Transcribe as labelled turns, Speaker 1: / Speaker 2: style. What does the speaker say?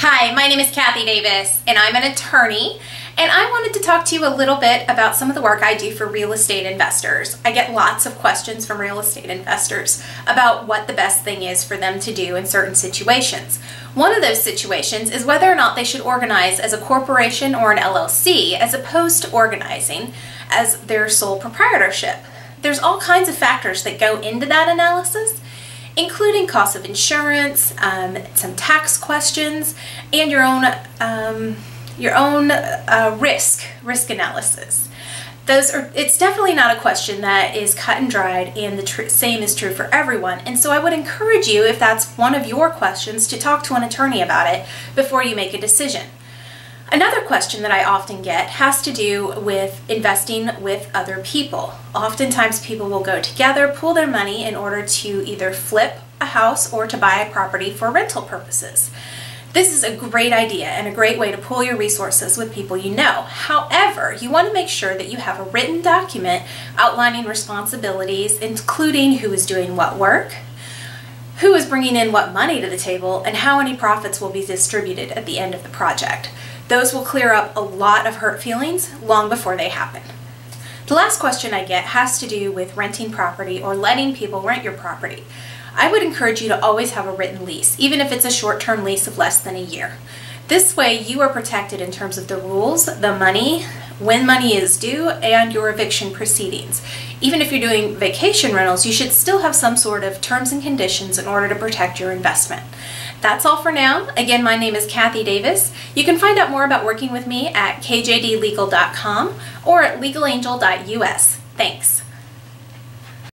Speaker 1: Hi, my name is Kathy Davis and I'm an attorney and I wanted to talk to you a little bit about some of the work I do for real estate investors. I get lots of questions from real estate investors about what the best thing is for them to do in certain situations. One of those situations is whether or not they should organize as a corporation or an LLC as opposed to organizing as their sole proprietorship. There's all kinds of factors that go into that analysis including cost of insurance, um, some tax questions, and your own um, your own uh, risk risk analysis. Those are it's definitely not a question that is cut and dried, and the same is true for everyone. And so I would encourage you, if that's one of your questions, to talk to an attorney about it before you make a decision. Another question that I often get has to do with investing with other people. Oftentimes people will go together, pool their money in order to either flip a house or to buy a property for rental purposes. This is a great idea and a great way to pool your resources with people you know. However, you want to make sure that you have a written document outlining responsibilities, including who is doing what work, who is bringing in what money to the table, and how any profits will be distributed at the end of the project. Those will clear up a lot of hurt feelings long before they happen. The last question I get has to do with renting property or letting people rent your property. I would encourage you to always have a written lease, even if it's a short-term lease of less than a year. This way you are protected in terms of the rules, the money, when money is due, and your eviction proceedings. Even if you're doing vacation rentals, you should still have some sort of terms and conditions in order to protect your investment. That's all for now. Again, my name is Kathy Davis. You can find out more about working with me at kjdlegal.com or at legalangel.us. Thanks.